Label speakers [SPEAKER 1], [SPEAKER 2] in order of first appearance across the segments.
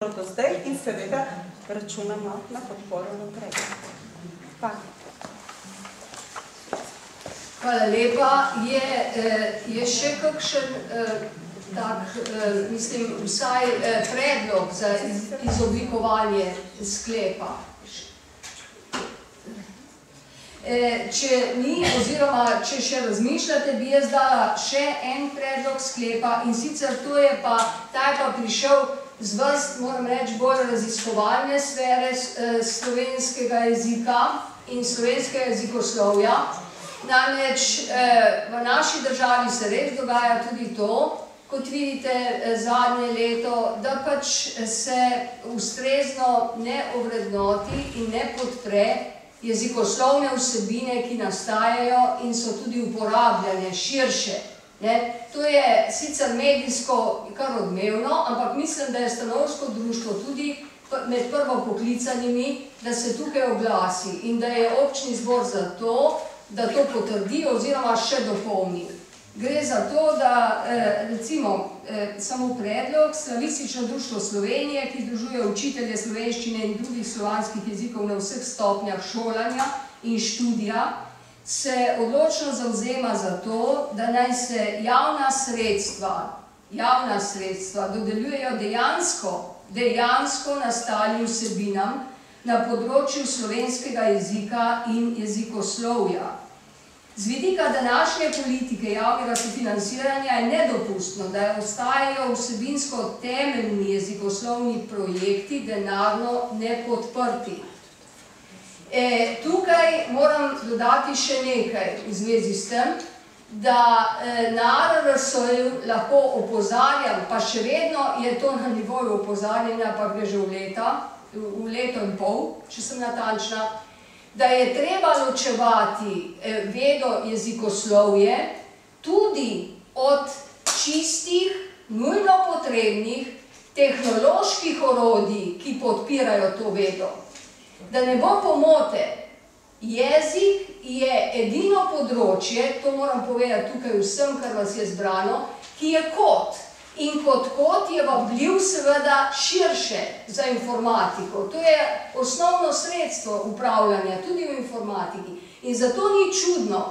[SPEAKER 1] do zdaj in seveda računamo na podporo naprej. Pa.
[SPEAKER 2] Hvala lepa. Je, eh, je še kakšen eh, tak, eh, mislim, vsaj predlog za iz, izoblikovanje sklepa? Če ni, oziroma če še razmišljate, bi jaz dala še en predlog sklepa in sicer to je pa, ta je pa prišel z vrst, moram reči, bolj raziskovalne sfere eh, slovenskega jezika in slovenskega jezikoslovja. Namreč eh, v naši državi se res dogaja tudi to, kot vidite eh, zadnje leto, da pač se ustrezno ne ovrednoti in ne podpre jezikoslovne vsebine, ki nastajajo in so tudi uporabljane širše. Ne? To je sicer medijsko kar odmevno, ampak mislim, da je stanovsko društvo tudi med prvo poklicanimi, da se tukaj oglasi in da je občni zbor za to, da to potrdi oziroma še dopolni. Gre za to, da recimo samo predlog Slavistično društvo Slovenije, ki združuje učitelje slovenščine in drugih slovanskih jezikov na vseh stopnjah šolanja in študija, se odločno zavzema za to, da naj se javna sredstva, javna sredstva dodeljujejo dejansko, dejansko nastalim vsebinam na področju slovenskega jezika in jezikoslovja. Z vidika današnje politike javnega sofinansiranja je nedopustno, da ostajajo vsebinsko temeljni jezikoslovni projekti denarno nepodprti. E, tukaj moram dodati še nekaj v zvezi s tem, da e, na RRS-ju lahko opozarjam, pa še vedno je to na nivoju opozarjanja, pa gre že v leta, v leto in pol, če sem natančna, da je treba ločevati e, vedo jezikoslovje tudi od čistih, nujno potrebnih tehnoloških orodij, ki podpirajo to vedo. Da ne bo pomote, jezik je edino področje, to moram povedati tukaj vsem, kar vas je zbrano, ki je kot. In kot kot je vabljiv seveda širše za informatiko. To je osnovno sredstvo upravljanja, tudi v informatiki. In zato ni čudno,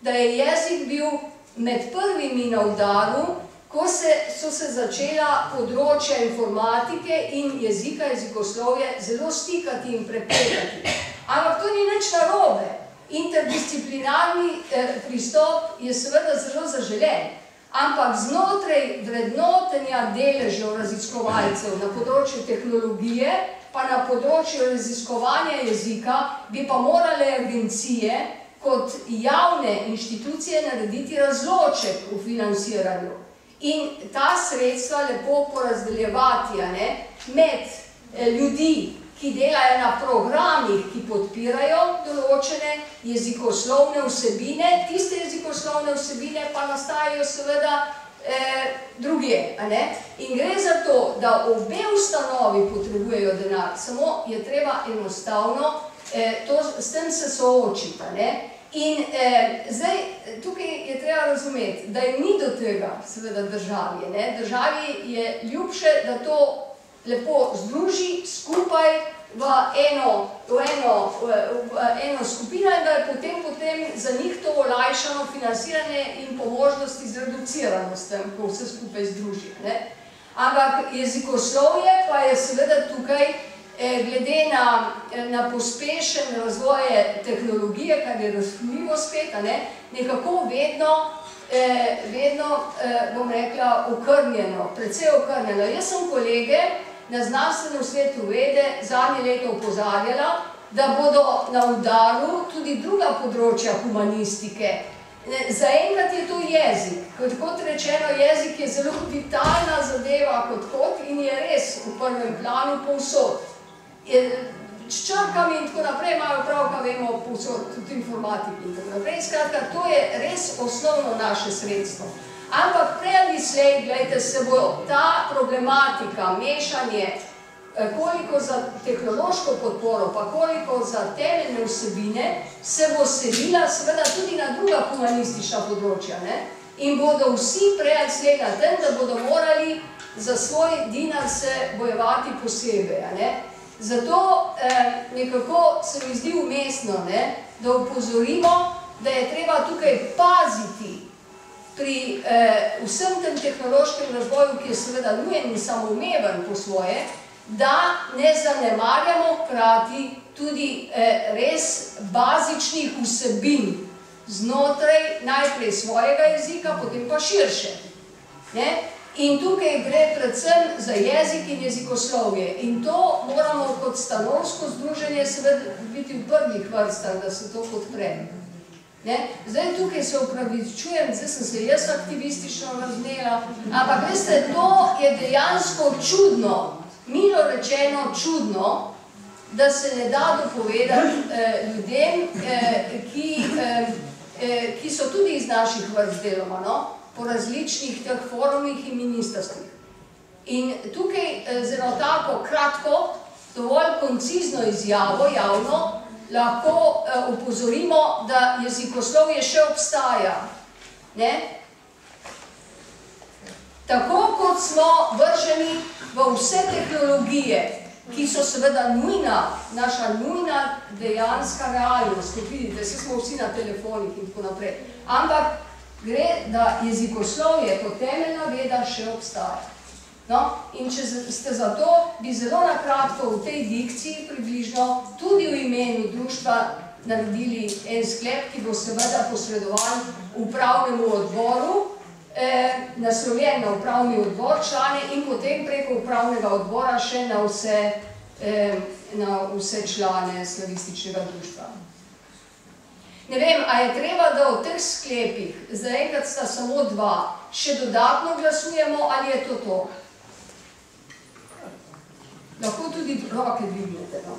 [SPEAKER 2] da je jezik bil med prvimi na udaru, ko se, so se začela področja informatike in jezika, jezikoslovje zelo stikati in prepletati. Ampak to ni nič narobe. Interdisciplinarni eh, pristop je seveda zelo zaželen. Ampak znotraj vrednotenja deležev raziskovalcev na področju tehnologije, pa na področju raziskovanja jezika, bi pa morale agencije kot javne inštitucije narediti razloček v financiranju in ta sredstva lepo porazdeljevati ne, med ljudi, ki delajo na programih, ki podpirajo določene jezikoslovne vsebine, tiste jezikoslovne vsebine pa nastajajo seveda eh, druge. Ne? In gre za to, da obe ustanovi potrebujejo denar, samo je treba enostavno eh, to, s tem se soočiti. In eh, zdaj, tukaj je treba razumeti, da je ni do tega, seveda, državi. Ne? Državi je ljubše, da to lepo združi skupaj v eno, v eno, v, v eno skupino in da je potem, potem za njih to olajšano financiranje in po možnosti zreducirano s tem, ko vse skupaj združi. Ne? Ampak jezikoslovje pa je seveda tukaj glede na, na pospešen razvoje tehnologije, kar je razumljivo spet, ne, nekako vedno, eh, vedno eh, bom rekla, okrnjeno, predvsej okrnjeno. Jaz sem kolege na znanstvenem svetu vede zadnje leto upozarjala, da bodo na udaru tudi druga področja humanistike. Zaenkrat je to jezik. Kot, kot rečeno, jezik je zelo vitalna zadeva kot kot in je res v prvem planu povsod s črkami in tako naprej imajo pravka, vemo, povsod, tudi informatiki in tako naprej. Skratka, to je res osnovno naše sredstvo. Ampak prej ali slej, gledajte, se bo ta problematika, mešanje, koliko za tehnološko podporo, pa koliko za temeljne vsebine, se bo selila seveda tudi na druga humanistična področja. Ne? In bodo vsi prej ali slej na tem, da bodo morali za svoj dinar se bojevati posebej. Ne? Zato eh, nekako se mi zdi umestno, ne, da upozorimo, da je treba tukaj paziti pri eh, vsem tem tehnološkem razvoju, ki je seveda nujen in samoumeven po svoje, da ne zanemarjamo hkrati tudi eh, res bazičnih vsebin znotraj najprej svojega jezika, potem pa širše. Ne? In tukaj gre predvsem za jezik in jezikoslovje. In to moramo kot stanovsko združenje seveda biti v prvih vrstah, da se to podpre. Ne? Zdaj tukaj se upravičujem, zdaj sem se jaz aktivistično razmela, ampak veste, to je dejansko čudno, milo rečeno čudno, da se ne da dopovedati eh, ljudem, eh, ki, eh, eh, ki so tudi iz naših vrst deloma, no? Po različnih teh forumih in ministrstvih. In tukaj eh, zelo tako kratko, dovolj koncizno izjavo javno, lahko eh, upozorimo, da jezikoslovje še obstaja. Ne? Tako kot smo vrženi v vse tehnologije, ki so seveda nujna, naša nujna dejanska realnost, kot vidite, vse smo vsi na telefonih in tako naprej. Ampak gre, da jezikoslovje kot temeljna veda še obstaja. No, in če ste za to, bi zelo na kratko v tej dikciji približno tudi v imenu društva naredili en sklep, ki bo seveda posredovan upravnemu odboru, eh, naslovljen na upravni odbor člane in potem preko upravnega odbora še na vse, eh, na vse člane slavističnega društva. Ne vem, a je treba, da o teh sklepih, zaenkrat sta samo dva, še dodatno glasujemo ali je to to? Lahko tudi roke dvignete, no?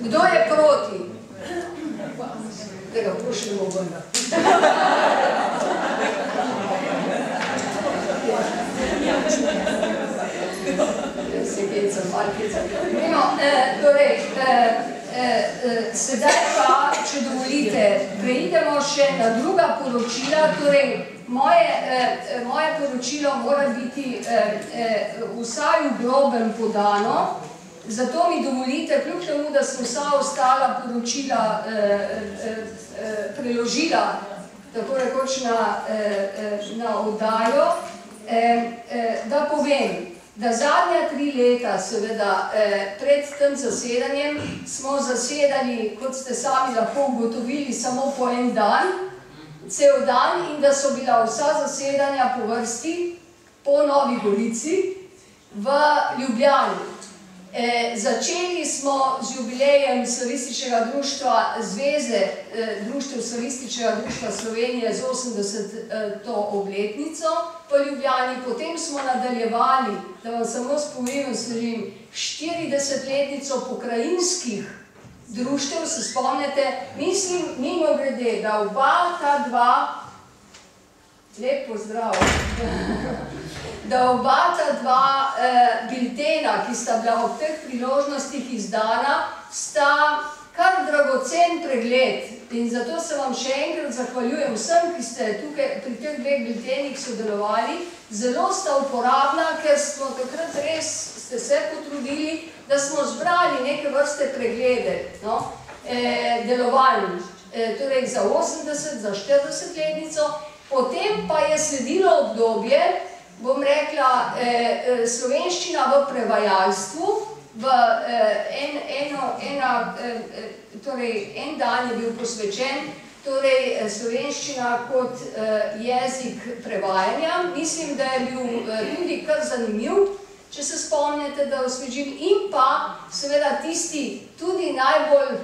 [SPEAKER 2] Kdo je proti? Da ga pošljemo ven. Se keca, malo keca. No, eh, torej, eh, eh, sedaj pa, če dovolite, preidemo še na druga poročila, torej, moje, eh, moje poročilo mora biti eh, eh, vsaj v grobem podano, zato mi dovolite, kljub temu, da sem vsa ostala poročila eh, eh, eh, preložila, tako rekoč na, eh, na oddajo, eh, eh, da povem, da zadnja tri leta, seveda eh, pred tem zasedanjem, smo zasedali, kot ste sami lahko ugotovili, samo po en dan, cel dan in da so bila vsa zasedanja po vrsti po Novi Gorici v Ljubljani. E, začeli smo z jubilejem Slavističnega društva Zveze e, Društev Slavističnega društva Slovenije z 80. To obletnico v Ljubljani, potem smo nadaljevali, da vam samo spomenim, sležim, 40-letnico pokrajinskih društev, se spomnite, mislim, mimo grede, da oba ta dva, lep pozdrav, da oba ta dva eh, biltena, ki sta bila ob teh priložnostih izdana, sta kar dragocen pregled. In zato se vam še enkrat zahvaljujem vsem, ki ste tukaj pri teh dveh biltenih sodelovali, zelo sta uporabna, ker smo takrat res ste se potrudili, da smo zbrali neke vrste preglede no, eh, delovanj, eh, torej za 80, za 40 letnico, potem pa je sledilo obdobje, bom rekla, eh, slovenščina v prevajalstvu, v eh, en, eno, ena, eh, torej en dan je bil posvečen, torej slovenščina kot eh, jezik prevajanja. Mislim, da je bil eh, tudi kar zanimiv, če se spomnite, da osvežim, in pa seveda tisti tudi najbolj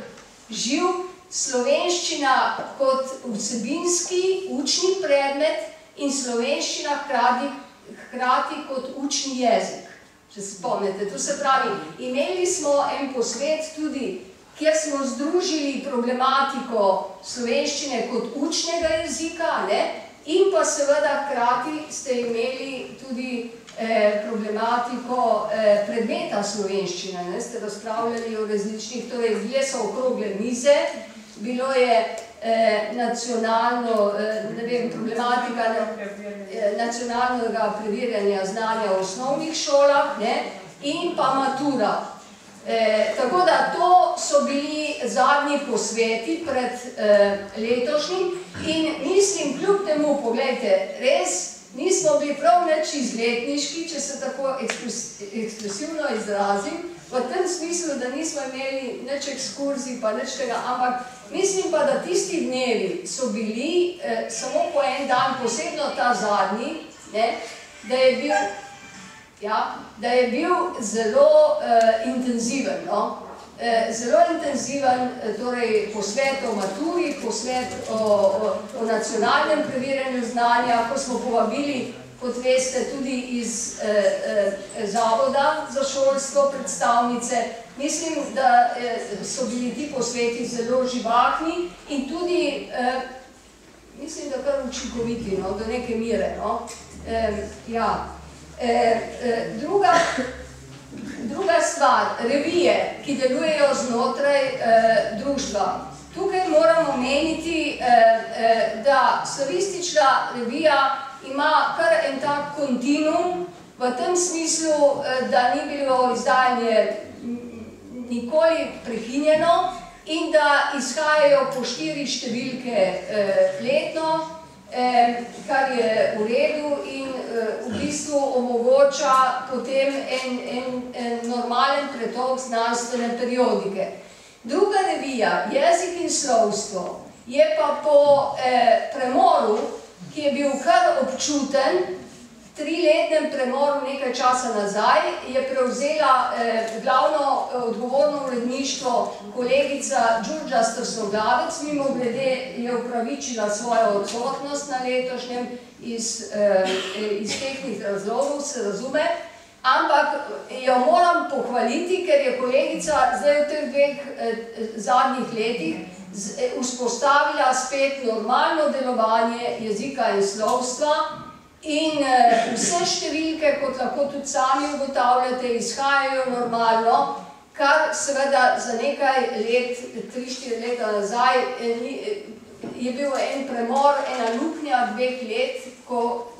[SPEAKER 2] živ slovenščina kot vsebinski učni predmet in slovenščina hkrati, hkrati kot učni jezik. Če se spomnite, to se pravi, imeli smo en posvet tudi, kjer smo združili problematiko slovenščine kot učnega jezika, ne? in pa seveda hkrati ste imeli tudi eh, problematiko eh, predmeta slovenščine. Ne? Ste razpravljali o različnih, torej bile so okrogle mize, bilo je eh, nacionalno, eh, ne vem, problematika eh, nacionalnega preverjanja znanja v osnovnih šolah ne, in pa matura. E, tako da to so bili zadnji posveti pred e, letošnjim in mislim, kljub temu, pogledajte, res nismo bili prav neč izletniški, če se tako ekspresivno izrazim, v tem smislu, da nismo imeli neč ekskurzij, pa neč tega, ampak mislim pa, da tisti dnevi so bili eh, samo po en dan, posebno ta zadnji, ne, da je bil, ja, da je bil zelo eh, intenziven. No? Eh, zelo intenziven eh, torej, posvet o maturi, posvet o, o, o nacionalnem preverjanju znanja, ko smo povabili kot veste, tudi iz eh, eh, Zavoda za šolstvo predstavnice. Mislim, da eh, so bili ti posveti zelo živahni in tudi, eh, mislim, da kar učinkoviti, no, do neke mire. No. Eh, ja. eh, eh, druga, druga stvar, revije, ki delujejo znotraj eh, društva. Tukaj moramo meniti, eh, eh, da slavistična revija ima kar en tak kontinuum, v tem smislu, eh, da ni bilo izdajanje nikoli prekinjeno in da izhajajo po štiri številke eh, letno, kar je v redu in v bistvu omogoča potem en, en, en normalen pretok znanstvene periodike. Druga revija, jezik in slovstvo, je pa po eh, premoru ki je bil kar občuten, triletnem premoru nekaj časa nazaj, je prevzela eh, glavno eh, odgovorno uredništvo kolegica Đurđa Strsoglavec, mimo glede je upravičila svojo odsotnost na letošnjem iz, eh, iz tehnih razlogov, se razume, ampak jo moram pohvaliti, ker je kolegica zdaj v teh dveh eh, zadnjih letih Eh, vzpostavila spet normalno delovanje jezika in slovstva in eh, vse številke, kot lahko tudi sami ugotavljate, izhajajo normalno, kar seveda za nekaj let, 3-4 leta nazaj, eh, je bil en premor, ena luknja dveh let, ko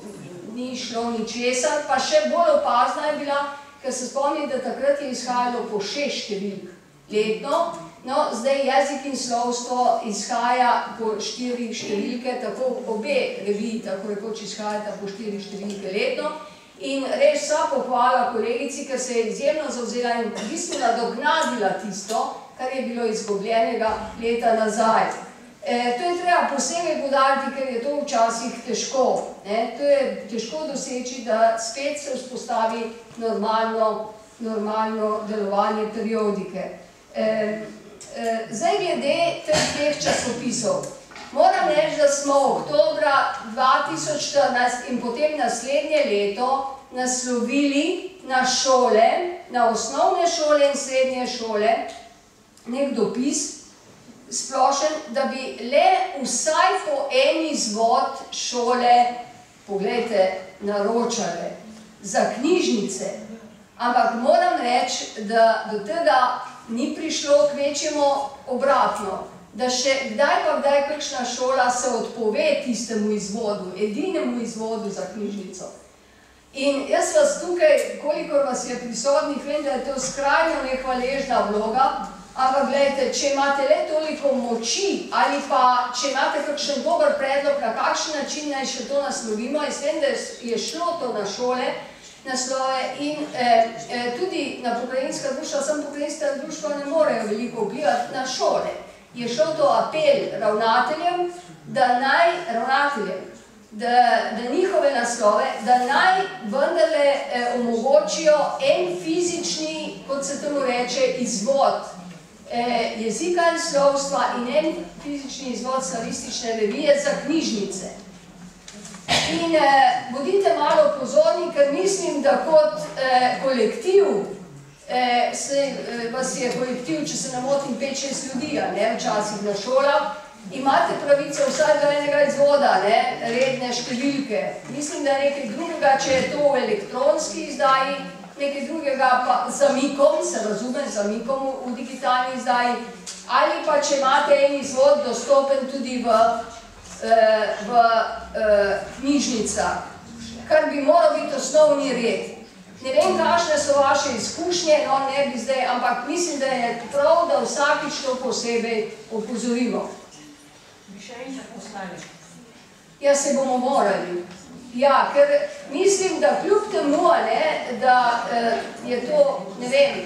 [SPEAKER 2] ni šlo ničesar, pa še bolj opazna je bila, ker se spomnim, da takrat je izhajalo po šest številk letno, No, zdaj jezik in slovstvo izhaja po štiri številke, tako obe reviji, tako rekoč izhajata po štiri številke letno. In res vsa pohvala kolegici, ker se je izjemno zauzela in v bistvu nadognadila tisto, kar je bilo izgubljenega leta nazaj. E, to je treba posebej podariti, ker je to včasih težko. Ne? To je težko doseči, da spet se vzpostavi normalno, normalno delovanje periodike. E, zdaj, glede teh časopisov, moram reči, da smo oktobra 2014 in potem naslednje leto naslovili na šole, na osnovne šole in srednje šole, nek dopis splošen, da bi le vsaj po en izvod šole, pogledajte, naročale za knjižnice. Ampak moram reči, da do tega ni prišlo k večjemu obratno, da še kdaj pa kdaj kakšna šola se odpove tistemu izvodu, edinemu izvodu za knjižnico. In jaz vas tukaj, kolikor vas je prisotnih, vem, da je to skrajno nehvaležna vloga, ampak gledajte, če imate le toliko moči ali pa če imate kakšen dober predlog, na kakšen način naj še to naslovimo, jaz vem, da je šlo to na šole, naslove in eh, eh, tudi na pokrajinska društva, sem pokrajinska društva ne morejo veliko vplivati na šole. Je šel to apel ravnateljem, da naj ravnateljem, da, da njihove naslove, da naj vendarle eh, omogočijo en fizični, kot se temu reče, izvod eh, jezika in slovstva in en fizični izvod slavistične revije za knjižnice. In eh, bodite malo pozorni, ker mislim, da kot eh, kolektiv, eh, se, eh, vas je kolektiv, če se ne motim, 5-6 ljudi, ne, včasih na šolah, imate pravico vsaj do enega izvoda, ne, redne številke. Mislim, da nekaj drugega, če je to v elektronski izdaji, nekaj drugega pa zamikom, se razume, zamikom v digitalni izdaji, ali pa če imate en izvod dostopen tudi v, v eh, knjižnicah, kar bi moral biti osnovni red. Ne vem, kakšne so vaše izkušnje, no ne bi zdaj, ampak mislim, da je prav, da vsakič to posebej opozorimo.
[SPEAKER 3] Bi še enkrat poslali.
[SPEAKER 2] Ja, se bomo morali. Ja, ker mislim, da kljub temu, ne, da eh, je to, ne vem,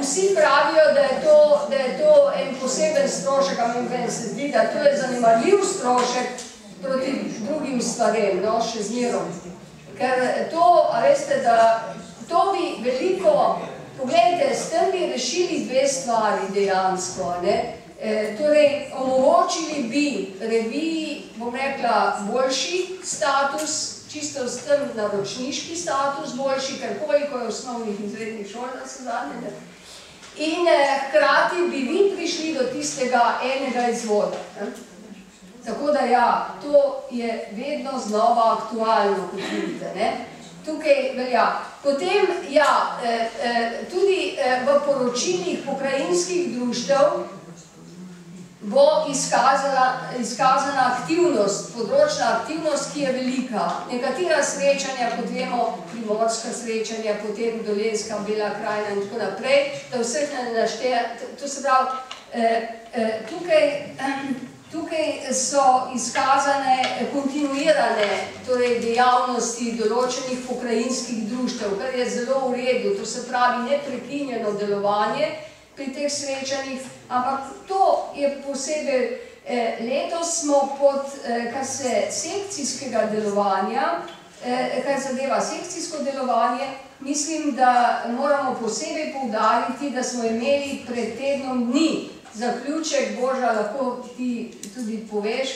[SPEAKER 2] vsi pravijo, da je, to, da je to en poseben strošek, ampak meni se zdi, da to je zanemarljiv strošek proti drugim stvarem, no, še zmerom. Ker to, a veste, da to bi veliko, pogledajte, s tem bi rešili dve stvari dejansko, ne. E, torej, omogočili bi reviji, bom rekla, boljši status, čisto s tem naročniški status, boljši, ker koliko je osnovnih in srednjih šol na sedanje. In eh, hkrati bi vi prišli do tistega enega izvoda. Ne. Tako da ja, to je vedno znova aktualno, kot vidite. Ne? Tukaj velja. Potem, ja, eh, eh, tudi v poročilih pokrajinskih društev bo izkazala, izkazana aktivnost, področna aktivnost, ki je velika. Nekatera srečanja, kot vemo, primorska srečanja, potem dolenska, bela krajina in tako naprej, da vseh ne našteja, to se pravi, eh, eh, tukaj Tukaj so izkazane kontinuirane torej dejavnosti določenih pokrajinskih društev, kar je zelo v redu, to se pravi neprekinjeno delovanje pri teh srečanjih, ampak to je posebej, eh, letos smo pod, eh, kar se sekcijskega delovanja, eh, kar zadeva sekcijsko delovanje, mislim, da moramo posebej poudariti, da smo imeli pred tednom dni zaključek, Boža, lahko ti tudi poveš,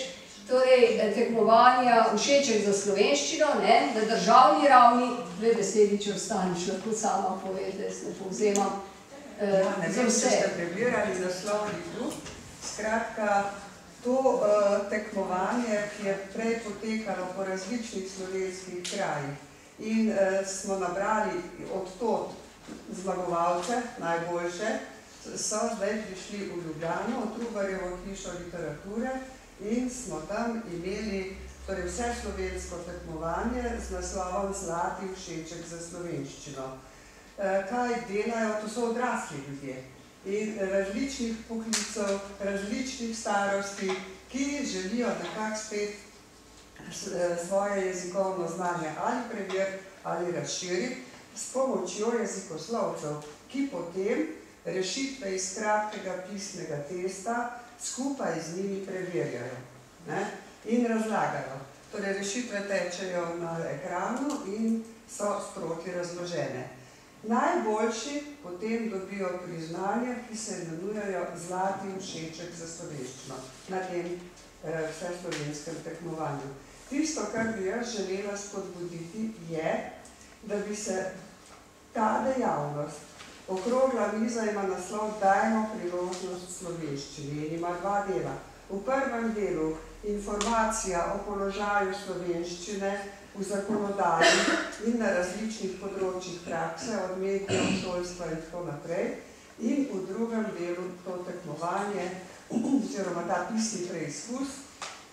[SPEAKER 2] torej tekmovanja všeček za slovenščino, ne, na državni ravni, dve besedi, če ostaniš, lahko sama poveš, da jaz ne povzemam
[SPEAKER 4] Ja, ne vem, če ste prebirali naslovni klub. Skratka, to uh, tekmovanje, ki je prej potekalo po različnih slovenskih krajih in uh, smo nabrali od tod zmagovalce, najboljše, so zdaj prišli v Ljubljano, v Trubarjevo hišo literature in smo tam imeli torej vse slovensko tekmovanje z naslovom Zlati všeček za slovenščino. Eh, kaj delajo, to so odrasli ljudje in različnih poklicov, različnih starosti, ki želijo nekako spet eh, svoje jezikovno znanje ali preveriti ali razširiti s pomočjo jezikoslovcev, ki potem rešitve iz kratkega pisnega testa skupaj z njimi preverjajo ne? in razlagajo. Torej, rešitve tečejo na ekranu in so sproti razložene. Najboljši potem dobijo priznanja, ki se imenujejo Zlati všeček za slovenščino na tem eh, vseslovenskem tekmovanju. Tisto, kar bi jaz želela spodbuditi, je, da bi se ta dejavnost, okrogla miza ima naslov Dajmo priložnost slovenščini in ima dva dela. V prvem delu informacija o položaju slovenščine v zakonodaji in na različnih področjih prakse, od medijev, šolstva in tako naprej. In v drugem delu to tekmovanje, oziroma ta pisni preizkus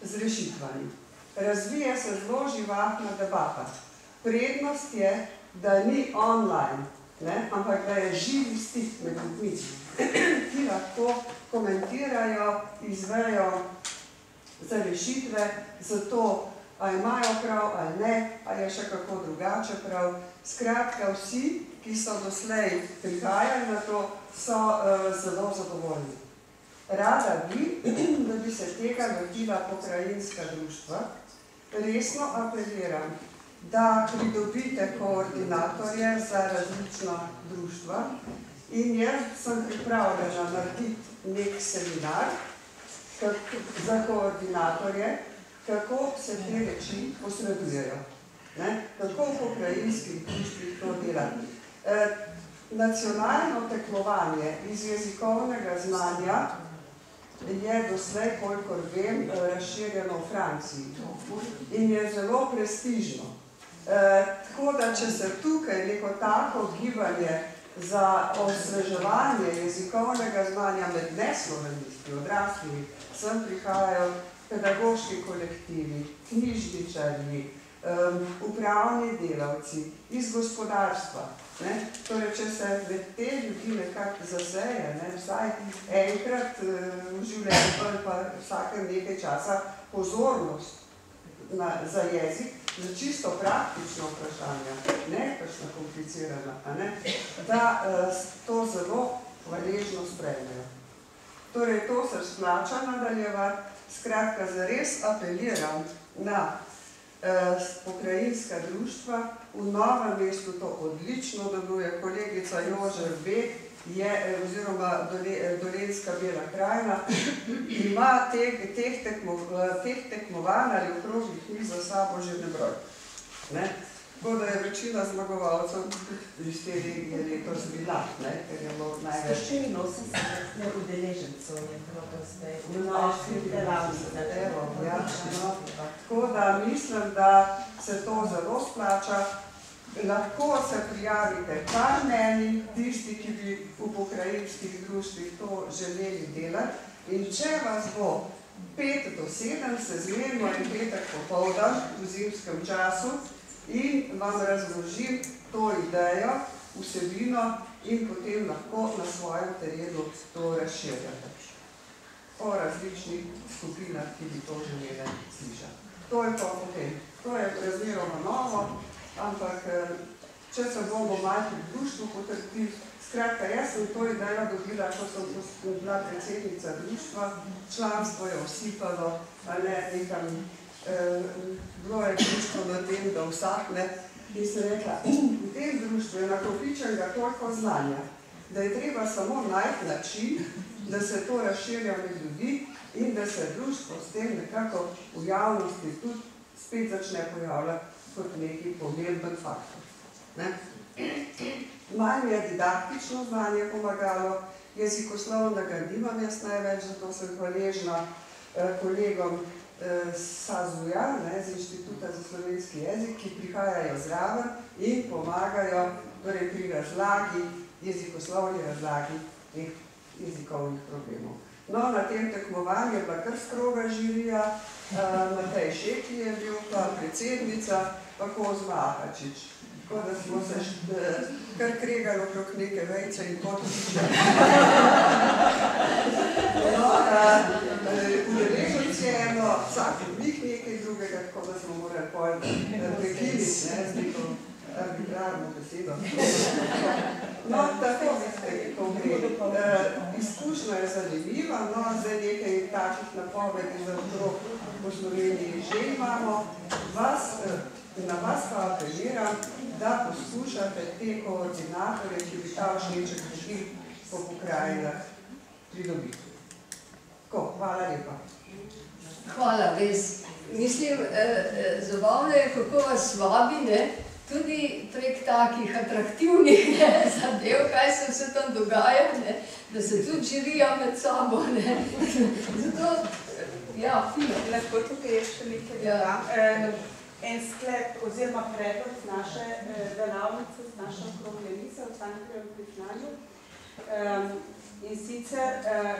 [SPEAKER 4] z rešitvami. Razvija se zelo živahna debata. Prednost je, da ni online, ne, ampak da je živi stik med ljudmi, ki lahko komentirajo, izvejo za rešitve, zato ali imajo prav ali ne, ali je še kako drugače prav. Skratka, vsi, ki so doslej prihajali na to, so uh, zelo zadovoljni. Rada bi, da bi se tega lotila pokrajinska društva. Resno apeliram, da pridobite koordinatorje za različna društva in jaz sem pripravljena narediti nek seminar za koordinatorje, kako se te reči posredujejo. Ne? Kako v pokrajinskih društvih to dela. E, nacionalno tekmovanje iz jezikovnega znanja je doslej, kolikor vem, razširjeno v Franciji in je zelo prestižno. E, tako da, če se tukaj neko tako gibanje za osveževanje jezikovnega znanja med neslovenisti, odraslimi, sem prihajajo pedagoški kolektivi, knjižničarji, um, upravni delavci, iz gospodarstva. Ne? Torej, če se med te ljudi nekako zaseje, ne? vsaj enkrat v življenju, pa vsakem nekaj časa pozornost na, za jezik, za čisto praktično vprašanje, ne kakšna komplicirana, a ne? da to zelo hvaležno sprejmejo. Torej, to se splača nadaljevati, skratka, zares apeliram na eh, pokrajinska društva. V novem mestu to odlično deluje. Kolegica Jožer Bek je, eh, oziroma Dole, eh, Dolenska Bela krajina, ima teh, teh, tekmo, eh, teh tekmovanj ali okrožnih miz za sabo že nebroj. Ne? Tako da je večina zmagovalcev iz te regije letos bila, ne? ker je bilo največ.
[SPEAKER 3] 84 udeležencev je bilo do zdaj v naših delavnicah.
[SPEAKER 4] Evo, ja, no. Tako da mislim, da se to zelo splača. Lahko se prijavite kar meni, tisti, ki bi v pokrajinskih društvih to želeli delati. In če vas bo 5 do 7, se zmenimo en petek popoldan v zimskem času in vam razložim to idejo, vsebino in potem lahko na svojem terenu to razširjate o različnih skupinah, ki bi to želeli slišati. To je pa potem. To je razmeroma novo, ampak eh, če se bomo malo v društvu potrdili, skratka, jaz sem to idejo dobila, ko sem bila predsednica društva, članstvo je osipalo, a ne nekam, bilo je društvo na tem, da vsak ne, in sem rekla, v tem društvu je nakopičenega toliko znanja, da je treba samo najti način, da se to razširja med ljudi in da se društvo s tem nekako v javnosti tudi spet začne pojavljati kot neki pomemben faktor. Ne? Manj je didaktično znanje pomagalo, jezikoslovnega nimam jaz največ, zato sem hvaležna eh, kolegom SAZUJA, ne, z Inštituta za slovenski jezik, ki prihajajo zraven in pomagajo torej, pri razlagi, jezikoslovni razlagi teh jezikovnih problemov. No, na tem tekmovanju je bila kar stroga žirija, uh, Matej Šeki je bil pa predsednica, pa Kozma Ahačič. Tako da smo se kar kregali okrog neke vejce in potiče. no, uh, udeleženci je eno, vsak od njih nekaj drugega, tako da smo morali pol prekiniti z neko arbitrarno besedo. No, tako veste, kako gre. Uh, izkušnja je zanimiva, no, zdaj nekaj takih napovedi za otrok po Sloveniji že imamo. Vas, uh, na vas pa apeliram, da poskušate te koordinatorje, ki bi ta všeček prišli po pokrajinah, pridobiti. Tako, hvala lepa.
[SPEAKER 2] Hvala, res. Mislim, eh, eh, zabavno je, kako vas vabi, ne? tudi prek takih atraktivnih ne, zadev, kaj se vse tam dogaja, ne? da se tudi žirijo med sabo. Ne? Zato, ja, fino.
[SPEAKER 1] Lahko tukaj je še nekaj
[SPEAKER 2] Ja.
[SPEAKER 1] dodam. Eh, En sklep oziroma predlog z naše eh, delavnice, z naše okrogle mize v Cankarjevem priznanju. Um, in sicer eh,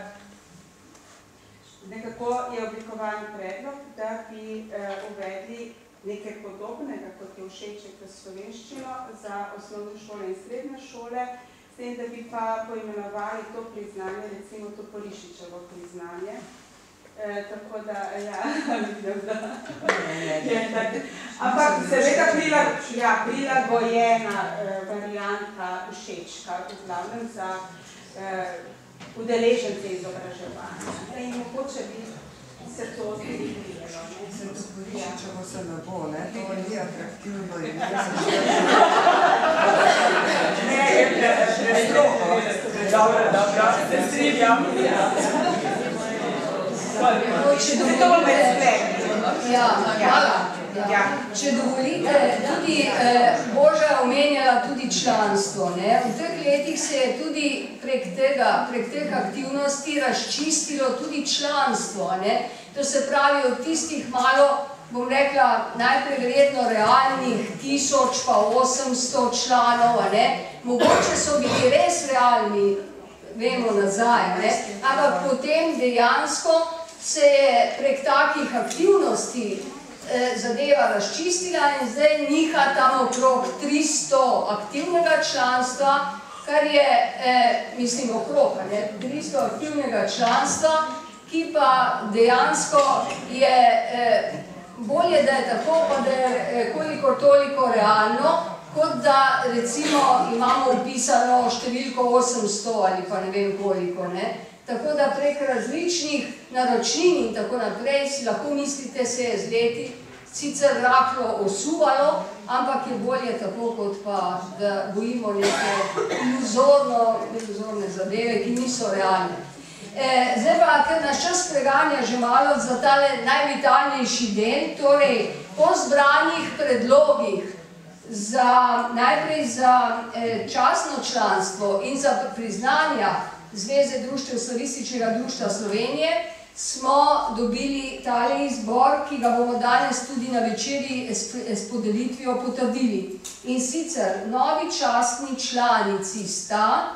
[SPEAKER 1] nekako je oblikovan predlog, da bi eh, uvedli nekaj podobnega, kot je všeček v slovenščino za osnovne šole in srednje šole, s tem, da bi pa poimenovali to priznanje, recimo to Polišičevo priznanje. E, tako da, ja, vidim, da je tako. Ampak seveda prila, ja, prilagojena eh, varianta všečka, v glavnem za eh, udeležence izobraževanja. ne, In mogoče bi se to zgodilo.
[SPEAKER 4] Se to poriši, če bo se ne bo, ne? To ni atraktivno in ne
[SPEAKER 1] Ne, je prestrogo. Dobro, dobro, se strinjam.
[SPEAKER 2] Če
[SPEAKER 1] To bo med
[SPEAKER 2] dovolite,
[SPEAKER 1] sklep.
[SPEAKER 2] ja, hvala.
[SPEAKER 1] Ja.
[SPEAKER 2] Če dovolite, tudi eh, Boža omenjala tudi članstvo. Ne? V teh letih se je tudi prek, tega, prek teh aktivnosti razčistilo tudi članstvo. Ne? To se pravi od tistih malo bom rekla, najprej verjetno realnih tisoč pa osemsto članov, a ne. Mogoče so bili res realni, vemo nazaj, ne. Ampak potem dejansko se je prek takih aktivnosti eh, zadeva razčistila in zdaj niha tam okrog 300 aktivnega članstva, kar je, eh, mislim, okrog, ne, 300 aktivnega članstva, ki pa dejansko je eh, bolje, da je tako, pa da je koliko toliko realno, kot da recimo imamo upisano številko 800 ali pa ne vem koliko. Ne. Tako da prek različnih naročnin in tako naprej si lahko mislite, se je z leti sicer rahlo osuvalo, ampak je bolje tako, kot pa da bojimo neke iluzorno, iluzorne zadeve, ki niso realne. E, zdaj pa, ker nas čas preganja že malo za tale najvitalnejši del, torej po zbranih predlogih za, najprej za e, časno članstvo in za priznanja Zveze društev Slavističnega društva Slovenije, smo dobili tale izbor, ki ga bomo danes tudi na večeri s podelitvijo potrdili. In sicer novi častni članici sta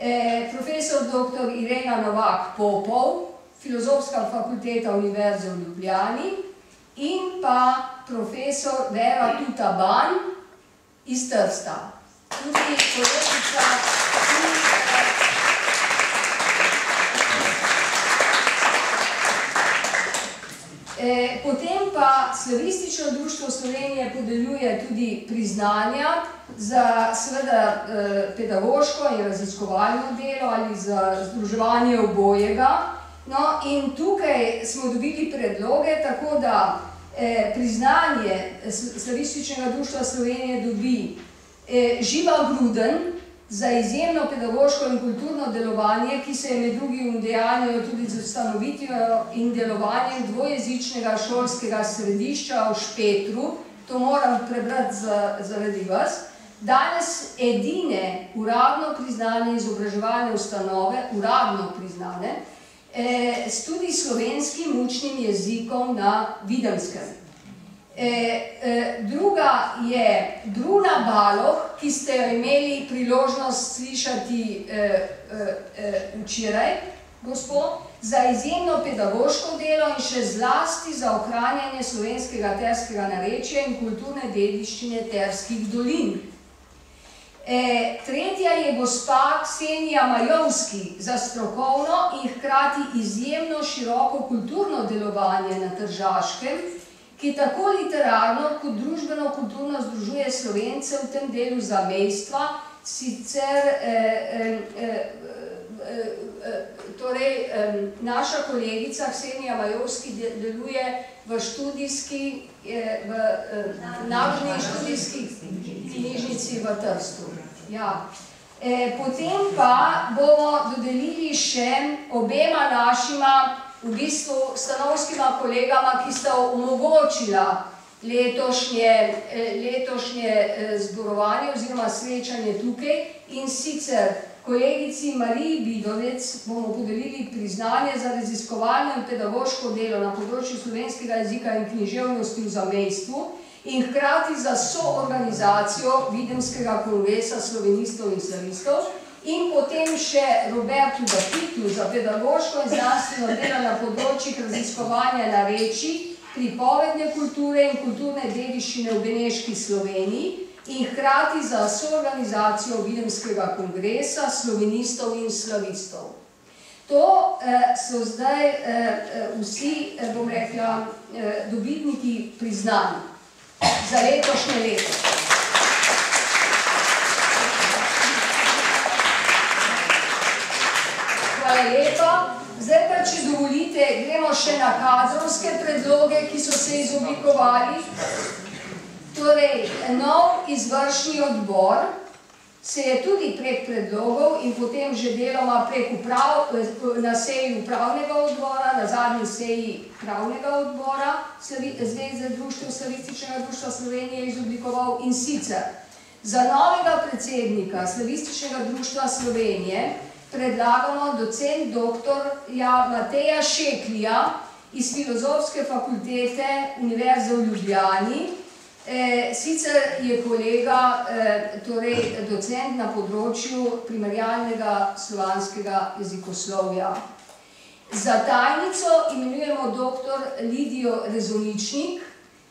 [SPEAKER 2] eh, profesor dr. Irena Novak Popov, Filozofska fakulteta Univerze v Ljubljani in pa profesor Vera Tutaban iz Trsta. Tudi kolegica, ki E, potem pa Slavistično društvo Slovenije podeljuje tudi priznanja za seveda e, pedagoško in raziskovalno delo ali za združevanje obojega. No, in tukaj smo dobili predloge, tako da e, priznanje Slavističnega društva Slovenije dobi Živa Gruden, za izjemno pedagoško in kulturno delovanje, ki se je med drugim udejanjalo tudi z ustanovitvijo in delovanjem dvojezičnega šolskega središča v Špetru, to moram prebrati zaradi vas, danes edine uradno priznane izobraževalne ustanove, uradno priznane, eh, s tudi slovenskim učnim jezikom na Videmskem. E, e, druga je Bruna Baloh, ki ste jo imeli priložnost slišati e, e, e, včeraj, gospod, za izjemno pedagoško delo in še zlasti za ohranjanje slovenskega terskega narečja in kulturne dediščine terskih dolin. E, tretja je gospa Ksenija Majovski za strokovno in hkrati izjemno široko kulturno delovanje na Tržaškem, ki tako literarno kot družbeno-kulturno združuje slovence v tem delu zamejstva, sicer eh, eh, eh, torej, naša kolegica Ksenija Majovski deluje v študijski, v narodni študijski knjižnici v Trstu. Ja. Potem pa bomo dodelili še obema našima v bistvu stanovskima kolegama, ki sta omogočila letošnje, eh, letošnje eh, zborovanje oziroma srečanje tukaj. In sicer kolegici Mariji Bidovec bomo podelili priznanje za raziskovalno in pedagoško delo na področju slovenskega jezika in književnosti v zamejstvu in hkrati za soorganizacijo Videmskega kongresa slovenistov in slavistov, in potem še Robertu Dapitu za pedagoško in znanstveno delo na področjih raziskovanja nareči, pripovedne kulture in kulturne dediščine v Beneški Sloveniji in hkrati za soorganizacijo Videmskega kongresa slovenistov in slavistov. To eh, so zdaj eh, eh vsi, eh, bom rekla, eh, dobitniki priznani za letošnje leto. Hvala lepa. Zdaj pa, če dovolite, gremo še na kadrovske predloge, ki so se izoblikovali. Torej, nov izvršni odbor se je tudi prek predlogov in potem že deloma prek uprav, na seji upravnega odbora, na zadnji seji pravnega odbora Zveze društva Slavističnega društva Slovenije izoblikoval in sicer za novega predsednika Slavističnega društva Slovenije predlagamo docent ja, Mateja Šeklija iz Filozofske fakultete Univerze v Ljubljani. E, sicer je kolega, e, torej docent na področju primerjalnega slovanskega jezikoslovja. Za tajnico imenujemo dr. Lidijo Rezoničnik.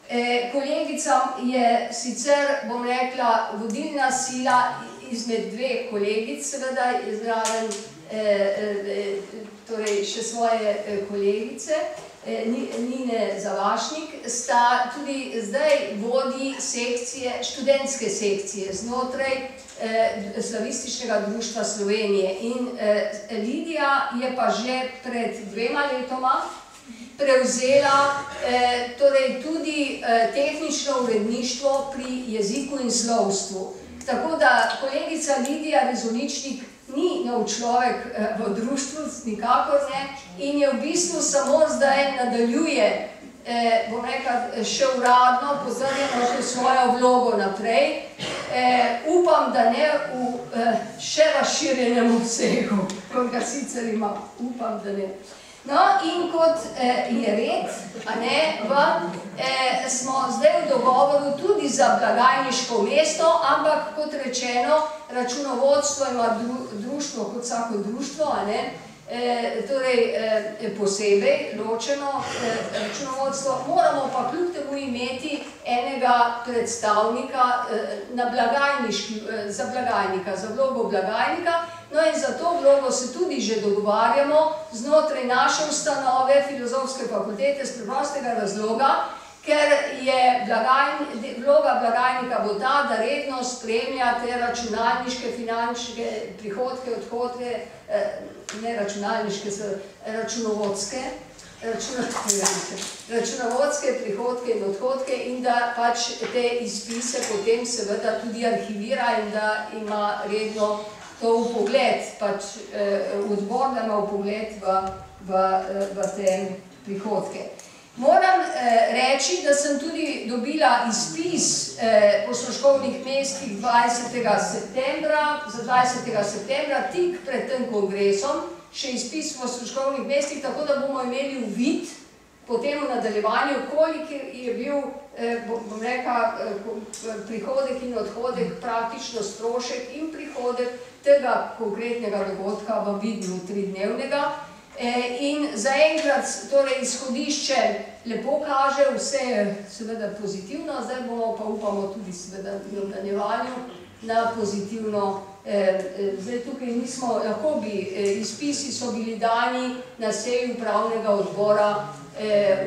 [SPEAKER 2] E, kolegica je sicer, bom rekla, vodilna sila izmed dveh kolegic, seveda je zraven e, e, torej še svoje e, kolegice, e, Nine Zavašnik, sta tudi zdaj vodi sekcije, študentske sekcije znotraj Slavističnega društva Slovenije. In Lidija je pa že pred dvema letoma prevzela eh, torej tudi eh, tehnično uredništvo pri jeziku in slovstvu. Tako da kolegica Lidija Rezoničnik ni nov človek eh, v društvu, nikakor ne, in je v bistvu samo zdaj nadaljuje, eh, bom rekla, še uradno, pozdravljeno še svojo vlogo naprej. Eh, upam, da ne v še razširjenem obsegu, kot ga sicer ima, upam, da ne. No, in kot eh, je red, a ne, v, eh, smo zdaj v dogovoru tudi za blagajniško mesto, ampak kot rečeno, računovodstvo ima dru, društvo, kot vsako društvo, a ne, torej eh, posebej ločeno eh, računovodstvo, moramo pa kljub temu imeti enega predstavnika eh, na blagajniški, eh, za blagajnika, za vlogo blagajnika, No in za to vlogo se tudi že dogovarjamo znotraj naše ustanove Filozofske fakultete z preprostega razloga, ker je blagajn, vloga blagajnika bo ta, da redno spremlja te računalniške, finančne prihodke, odhodke, ne računalniške, računovodske, računovodske prihodke in odhodke in da pač te izpise potem seveda tudi arhivira in da ima redno to v pogled, pač eh, odbor da ima v pogled v, v, v te prihodke. Moram eh, reči, da sem tudi dobila izpis eh, po stroškovnih mestih 20. septembra, za 20. septembra, tik pred tem kongresom, še izpis po stroškovnih mestih, tako da bomo imeli uvid potem v nadaljevanju, koliko je bil, eh, bom rekla, eh, prihodek in odhodek, praktično strošek in prihodek tega konkretnega dogodka v vidnu tridnevnega. E, in zaenkrat, torej izhodišče lepo kaže, vse je seveda pozitivno, zdaj bomo pa upamo tudi seveda v nadaljevanju na pozitivno. E, e, zdaj tukaj nismo, lahko bi, izpisi so bili dani na seji upravnega odbora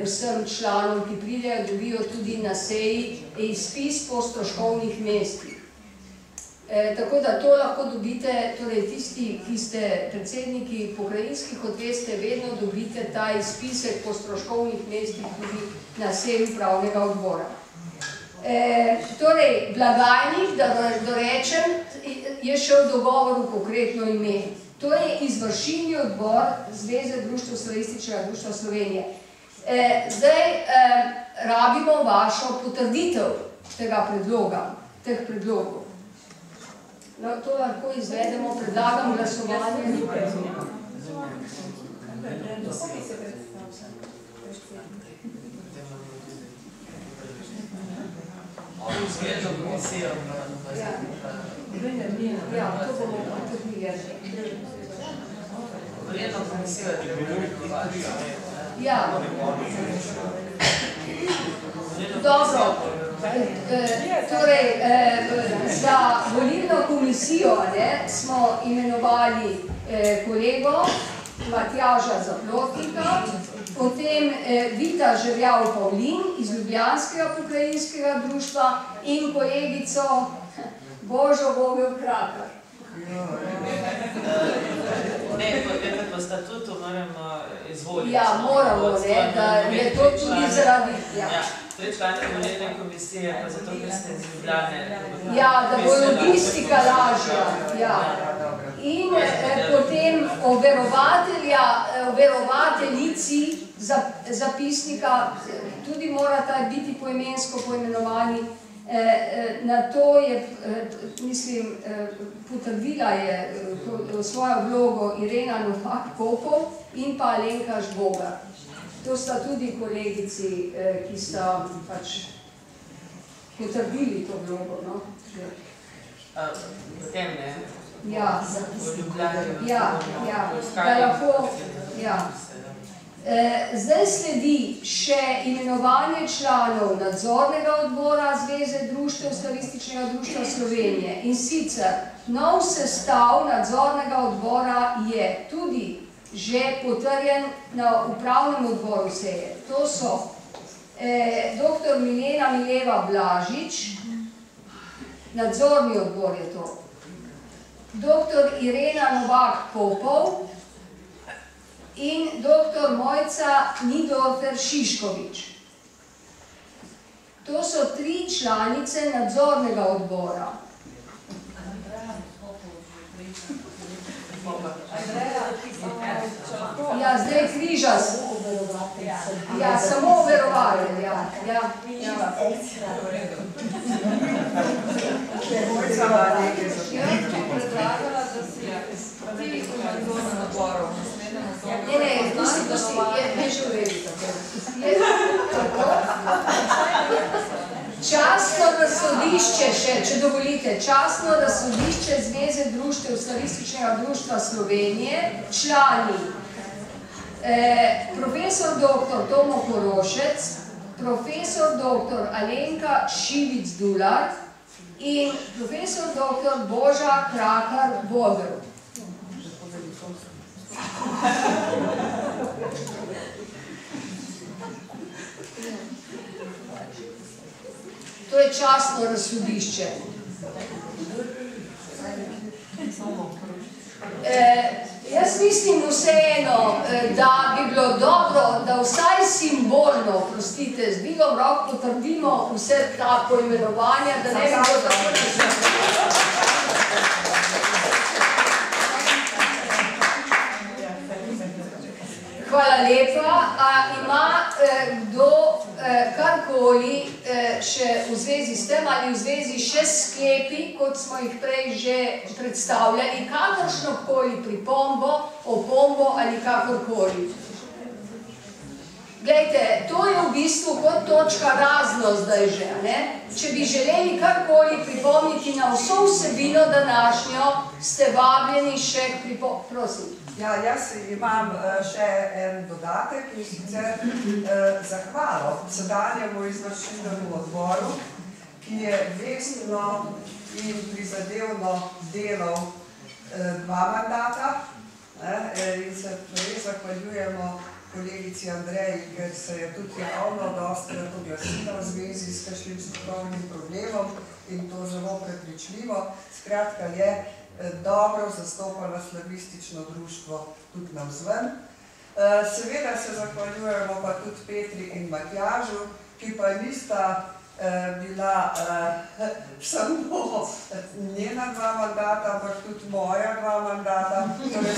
[SPEAKER 2] vsem članom, ki pridejo, dobijo tudi na seji izpis po stroškovnih mestih. E, tako da to lahko dobite, torej tisti, ki ste predsedniki pokrajinskih, kot veste, vedno dobite ta izpisek po stroškovnih mestih tudi na seji upravnega odbora. E, torej, blagajnik, da dorečem, je še v dogovoru konkretno ime. To je izvršilni odbor Zveze društva Slavističnega društva Slovenije. E, zdaj e, rabimo vašo potrditev tega predloga, teh predlogov. Da, to ako izvedemo, predlagam glasovanje. Ja, to bomo potrebili.
[SPEAKER 5] Vrijedno komisija je
[SPEAKER 2] Ja. Dobro. Torej, za volilno komisijo ne, smo imenovali kolego Matjaža Zaplotnika, potem Vita Žerjav Pavlin iz Ljubljanskega pokrajinskega društva in kolegico Božo Vogel Krakar.
[SPEAKER 5] Ne, po statutu moramo izvoliti.
[SPEAKER 2] Ja, moramo, ne, da je to tudi zaradi... Ja.
[SPEAKER 5] To je člani volilne komisije, pa zato, ker ste iz Ljubljane.
[SPEAKER 2] Ja, da bo logistika lažja. Ja. In eh, potem overovatelja, overovateljici zapisnika, tudi morata biti poimensko poimenovani. Na to je, mislim, potrdila je svojo vlogo Irena Novak Popov in pa Alenka Žbogar. To sta tudi kolegici, eh, ki sta pač potrdili to vlogo. No?
[SPEAKER 5] Potem ne.
[SPEAKER 2] Ja,
[SPEAKER 5] Ljubljani.
[SPEAKER 2] Ja, ja, da lahko, ja. Eh, Zdaj sledi še imenovanje članov nadzornega odbora Zveze društev Slavističnega društva Slovenije. In sicer nov sestav nadzornega odbora je tudi že potrjen na upravnem odboru seje. To so eh, dr. Milena Mileva Blažič, nadzorni odbor je to, dr. Irena Novak Popov in dr. Mojca Nidorfer Šiškovič. To so tri članice nadzornega odbora. Ja, zdaj križa. Ja, samo verovali. Ja, ja, ja.
[SPEAKER 4] Mojca ima nekaj za
[SPEAKER 2] Ja,
[SPEAKER 6] predlagala, da si ti v nadzornem odboru, naslednjem
[SPEAKER 2] Ne, ne, pusti, pusti, je, je že v redu tako. Je tako. Častno razsodišče še, če dovolite, častno razsodišče Zveze društev Slavističnega društva Slovenije, člani eh, profesor dr. Tomo Korošec, profesor dr. Alenka Šivic-Dular in profesor dr. Boža Krakar Je častno razsodišče. Eh, jaz mislim vseeno, eh, da bi bilo dobro, da vsaj simbolno, prostite, z dvigom rok potrdimo vse ta poimenovanja, da ne bi bilo tako razumljeno. Hvala lepa. A ima eh, kdo eh, karkoli eh, še v zvezi s tem ali v zvezi še s sklepi, kot smo jih prej že predstavljali, kakršno koli pripombo, opombo ali kakorkoli. Glejte, to je v bistvu kot točka razno zdaj že, ne? Če bi želeli karkoli pripomniti na vso vsebino današnjo, ste vabljeni še k pripombi. Prosim.
[SPEAKER 4] Ja, jaz imam eh, še en dodatek in sicer eh, zahvalo sedanjemu izvršilnemu odboru, ki je vestno in prizadevno delal eh, dva mandata eh, in se res zahvaljujemo kolegici Andreji, ker se je tudi javno dosti oglasila v zvezi s kakšnim strokovnim problemom in to zelo prepričljivo. Skratka je dobro zastopala slavistično društvo tudi navzven. Eh, Seveda se zahvaljujemo pa tudi Petri in Matjažu, ki pa nista eh, bila eh, samo njena dva mandata, ampak tudi moja dva mandata. Torej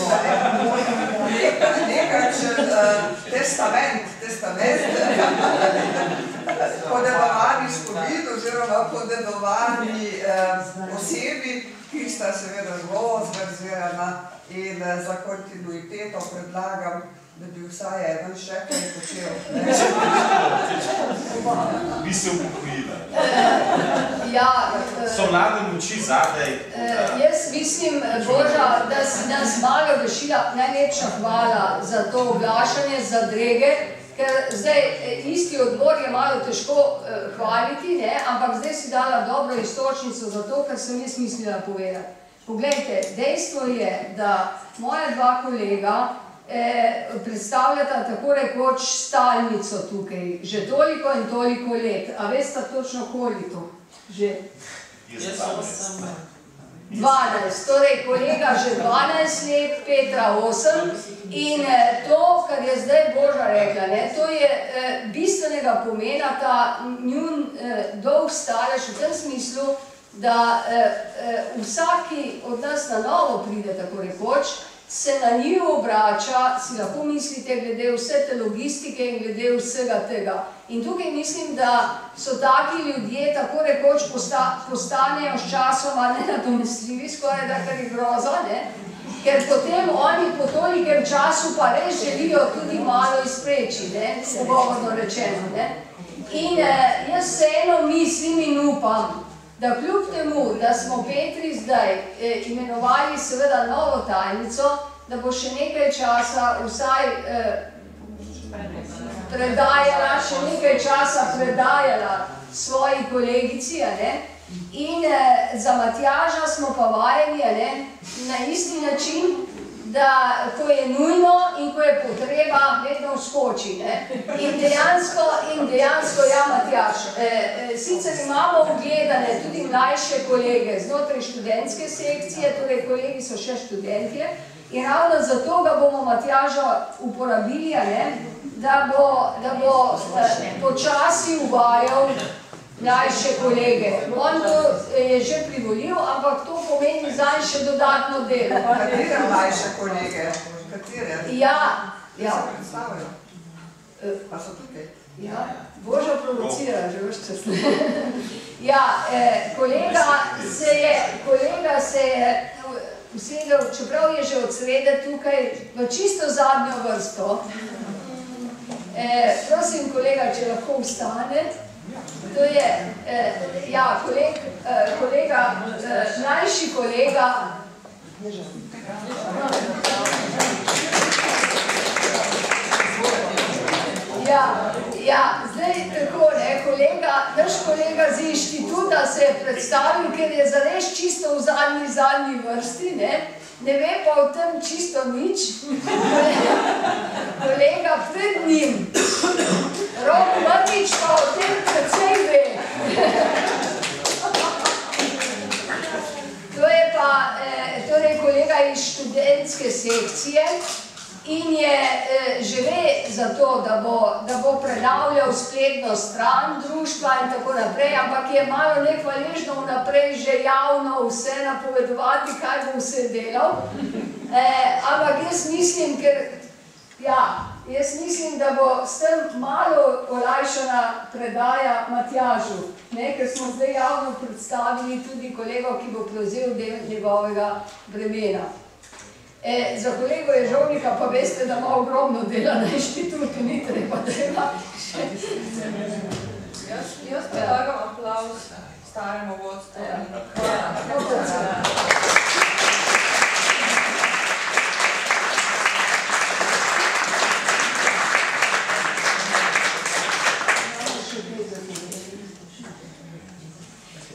[SPEAKER 4] nekaj, nekakšen eh, testament, testament podedovani spomin oziroma podedovani eh, osebi, ki sta seveda zelo zverzirana in eh, za kontinuiteto predlagam, da bi vsaj eden še kaj počel.
[SPEAKER 7] Bi se upokojila.
[SPEAKER 2] Ja, eh,
[SPEAKER 7] So mlade moči zadaj.
[SPEAKER 2] Eh, jaz mislim, Boža, da si nas malo rešila. Najlepša hvala za to oglašanje, za drege, ker zdaj eh, isti odbor je malo težko eh, hvaliti, ne? ampak zdaj si dala dobro istočnico za to, kar sem jaz mislila povedati. Poglejte, dejstvo je, da moja dva kolega eh, predstavljata tako rekoč stalnico tukaj, že toliko in toliko let. A veste točno koliko? Že.
[SPEAKER 7] Jaz sem
[SPEAKER 5] sem
[SPEAKER 2] 12, torej kolega že 12 let, Petra 8 in eh, to, kar je zdaj Boža rekla, ne, to je eh, bistvenega pomena ta njun eh, dolg stalež v tem smislu, da eh, eh, vsaki od nas na novo pride, tako rekoč, se na njih obrača, si lahko mislite, glede vse te logistike in glede vsega tega. In tukaj mislim, da so taki ljudje tako rekoč posta, postanejo s časoma nenadomestljivi, skoraj da kar je groza, ne? ker potem oni po tolikem času pa res želijo tudi malo izpreči, ne? pogovorno rečeno. Ne? In eh, jaz vseeno mislim in upam, da kljub temu, da smo Petri zdaj eh, imenovali seveda novo tajnico, da bo še nekaj časa vsaj eh, predajala, še nekaj časa predajala svoji kolegici, ne? in eh, za Matjaža smo pa vajeni ne? na isti način, da ko je nujno in ko je potreba, vedno vskoči. Ne? In dejansko, in dejansko ja, Matjaž, eh, eh, sicer imamo ugledane tudi mlajše kolege znotraj študentske sekcije, torej kolegi so še študentje, in ravno zato ga bomo Matjaža uporabili, ne? da bo, da bo eh, počasi uvajal mlajše kolege. On to je že privolil, ampak to pomeni zdaj še dodatno delo.
[SPEAKER 4] Katere mlajše kolege? Katere?
[SPEAKER 2] Ja,
[SPEAKER 4] Ja. Pa so tukaj?
[SPEAKER 2] ja. Božo provocira, že veš čas. ja, eh, kolega se je, kolega se je usedel, čeprav je že od srede tukaj, v čisto zadnjo vrsto. Eh, prosim, kolega, če lahko vstane. To je, eh, ja, koleg, eh, kolega, eh, mlajši kolega. Ja, ja, zdaj tako, ne, kolega, naš kolega z inštituta se je predstavil, ker je zares čisto v zadnji, zadnji vrsti, ne, ne ve pa o tem čisto nič. Kolega pred njim, Rok Matič pa o tem precej ve. To je pa eh, torej kolega iz študentske sekcije in je eh, že ve za to, da bo, da bo predavljal spletno stran društva in tako naprej, ampak je malo nekvaležno vnaprej že javno vse napovedovati, kaj bo vse delal. Eh, ampak jaz mislim, ker Ja, jaz mislim, da bo s tem malo olajšana predaja Matjažu, ne, ker smo zdaj javno predstavili tudi kolego, ki bo prevzel del njegovega bremena. E, za kolego Ježovnika pa veste, da ima ogromno dela na inštitutu, ni treba, da ima še...
[SPEAKER 6] Jaz, jaz predlagam aplauz staremu vodstvu.
[SPEAKER 2] Ja.
[SPEAKER 6] Hvala.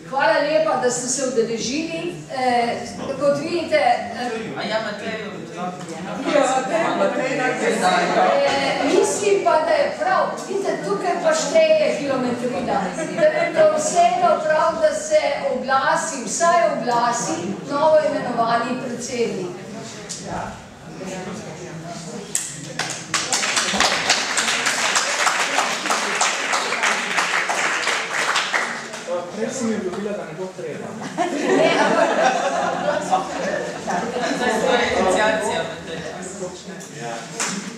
[SPEAKER 2] Hvala lepa, da ste se udeležili. Eh, kot vidite, eh,
[SPEAKER 5] A ja, Matejo,
[SPEAKER 2] Eh, Mislim pa, da je prav, vidite, tukaj pa šteje kilometrina. Da je to vseeno prav, da se oglasi, vsaj oglasi novo imenovani predsednik.
[SPEAKER 8] Prej sem jo ljubila, da ne bo treba.
[SPEAKER 5] Zdaj to je iniciacija, Matejo.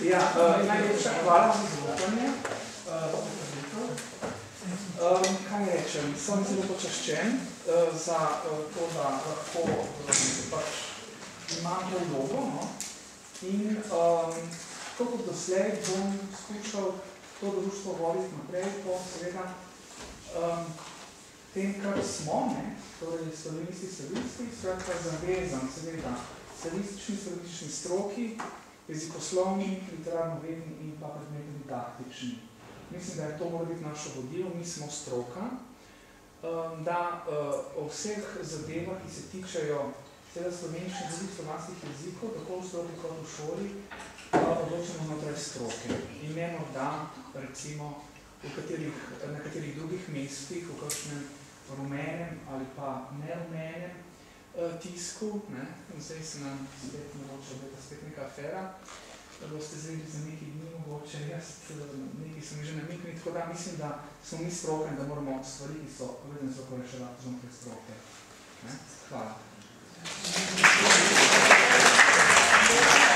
[SPEAKER 8] Ja, uh, najlepša hvala za zaupanje. Uh, um, kaj rečem, sem zelo počaščen uh, za uh, to, da lahko um, pač imam to vlogo. No? In um, tako kot doslej bom skušal to društvo voditi naprej po seveda um, tem, kar smo, ne? torej slovenski, skratka zavezan seveda statistični, statistični stroki, jezikoslovni, literarno-vedni in pa predmetno didaktični. Mislim, da je to mora biti našo vodilo, mi smo stroka, um, da uh, o vseh zadevah, ki se tičejo seveda slovenščine in drugih slovanskih jezikov, tako v stroki kot v šoli, odločimo znotraj stroke. In ne morda, recimo, v katerih, na katerih drugih mestih, v kakšnem rumenem ali pa nerumenem eh, tisku, ne? zdaj se nam spet mogoče obeta spet neka afera, boste zdaj za nekaj dni mogoče, jaz eh, nekaj sem že namiknil, tako da mislim, da smo mi stroke in da moramo stvari, ki so povezane stroko reševati znotraj stroke. Ne? Hvala. Thank you.